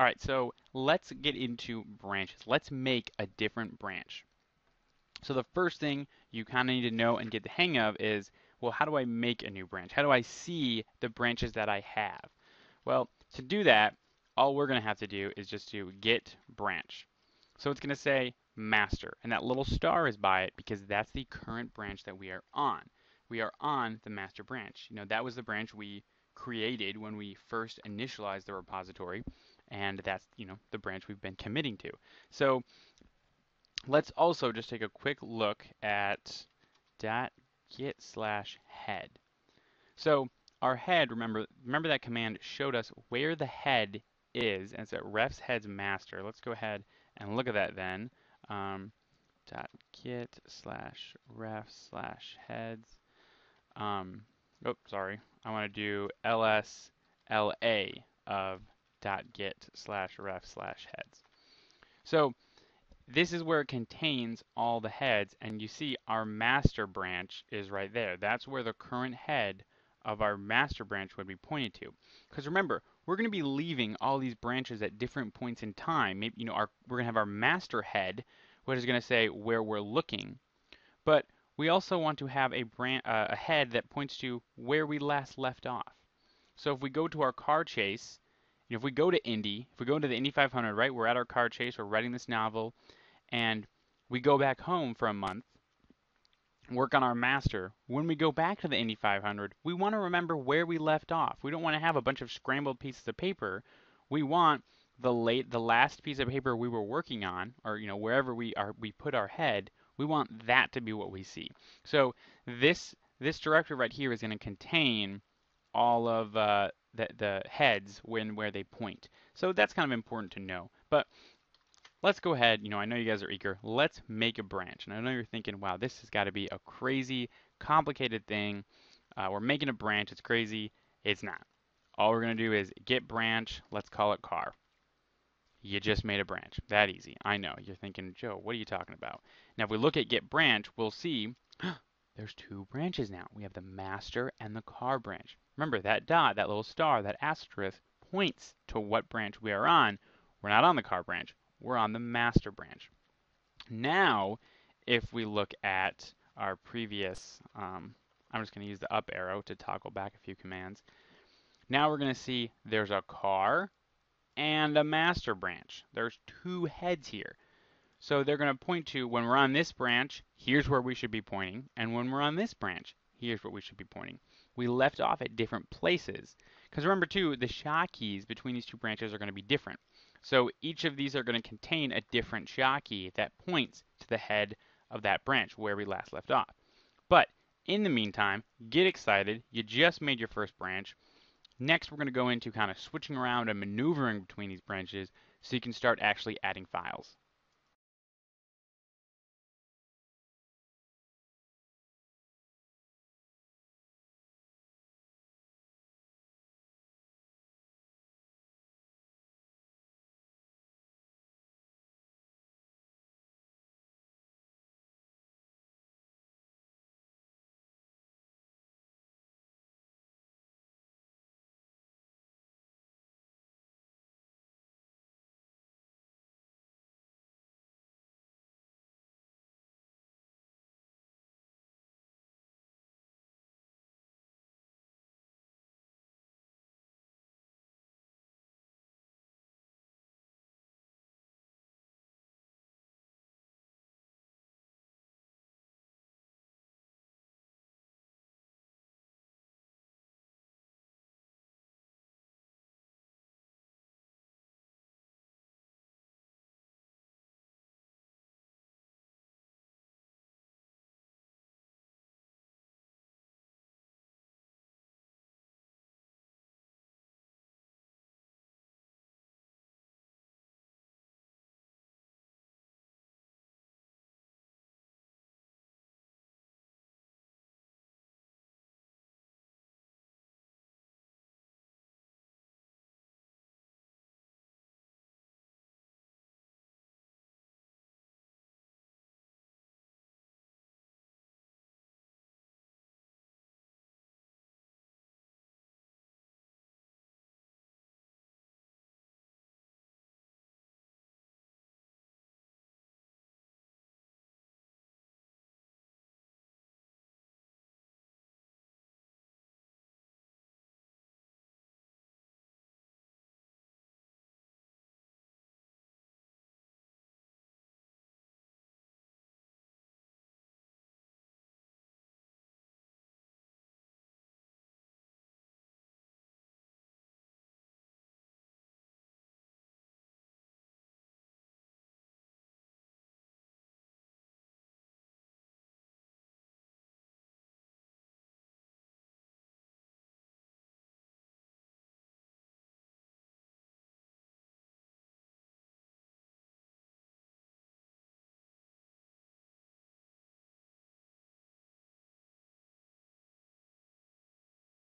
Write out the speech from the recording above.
All right, so let's get into branches. Let's make a different branch. So the first thing you kind of need to know and get the hang of is, well, how do I make a new branch? How do I see the branches that I have? Well, to do that, all we're going to have to do is just do git branch. So it's going to say master, and that little star is by it because that's the current branch that we are on. We are on the master branch. You know, that was the branch we created when we first initialized the repository, and that's, you know, the branch we've been committing to. So let's also just take a quick look at dot git slash head. So our head, remember, remember that command showed us where the head is, and it's at refs heads master. Let's go ahead and look at that then. Um, dot git slash ref slash heads. Um, oh, sorry. I want to do ls la of dot git slash ref slash heads. So this is where it contains all the heads, and you see our master branch is right there. That's where the current head of our master branch would be pointed to. Because remember, we're going to be leaving all these branches at different points in time. Maybe, you know, our, we're going to have our master head, which is going to say where we're looking. But we also want to have a, branch, uh, a head that points to where we last left off. So if we go to our car chase, you know, if we go to Indy, if we go into the Indy 500, right, we're at our car chase, we're writing this novel, and we go back home for a month, work on our master. When we go back to the Indy 500, we want to remember where we left off. We don't want to have a bunch of scrambled pieces of paper. We want the late the last piece of paper we were working on, or you know wherever we are we put our head. We want that to be what we see. So this this directory right here is going to contain all of uh, the, the heads when where they point. So that's kind of important to know. But let's go ahead, you know, I know you guys are eager, let's make a branch. And I know you're thinking, wow, this has got to be a crazy, complicated thing. Uh, we're making a branch, it's crazy. It's not. All we're going to do is git branch, let's call it car. You just made a branch. That easy. I know. You're thinking, Joe, what are you talking about? Now, if we look at git branch, we'll see there's two branches now. We have the master and the car branch. Remember, that dot, that little star, that asterisk points to what branch we are on. We're not on the car branch we're on the master branch. Now, if we look at our previous, um, I'm just going to use the up arrow to toggle back a few commands. Now we're going to see there's a car and a master branch. There's two heads here. So they're going to point to when we're on this branch, here's where we should be pointing, and when we're on this branch, here's what we should be pointing. We left off at different places. Because remember too, the SHA keys between these two branches are going to be different. So each of these are going to contain a different SHA key that points to the head of that branch where we last left off. But in the meantime, get excited. You just made your first branch. Next, we're going to go into kind of switching around and maneuvering between these branches so you can start actually adding files.